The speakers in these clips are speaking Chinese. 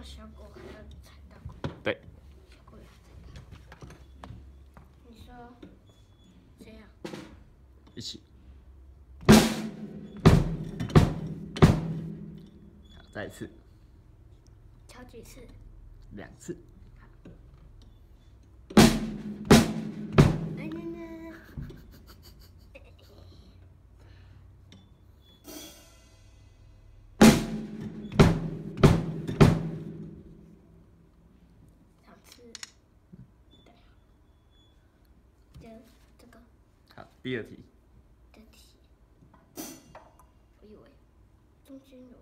上小狗还要踩到狗，对，小狗要踩大狗。你说这样？一起。好，再一次，敲几次？两次。这这个好，第二题。这题，我以为中间有一个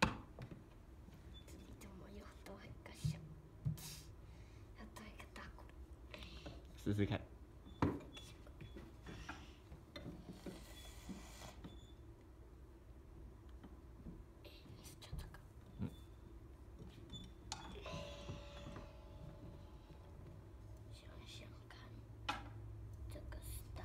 这里怎么有多一个小多一个大鼓？试试看。就这个。想想看，这个是大。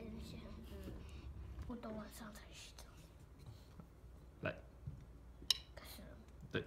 嗯，先嗯，晚上才洗澡。来，开始了。对。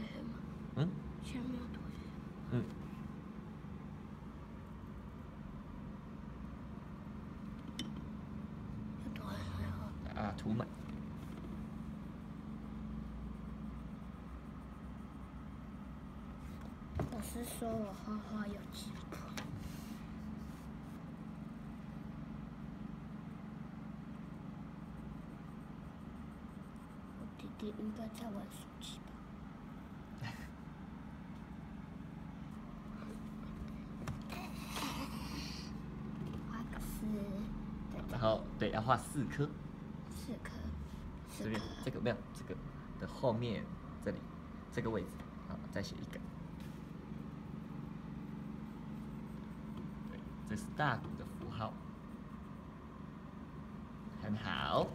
黑黑吗？嗯现在没有涂黑黑。嗯，要涂黑黑哦。啊，涂满。老师说我画画有进步。我弟弟应该在玩手机吧？画个四，对然后对，要画四颗。四颗，这边。这个没有，这个的后面这里这个位置，好，再写一个。对，这是大鼓的符号，很好。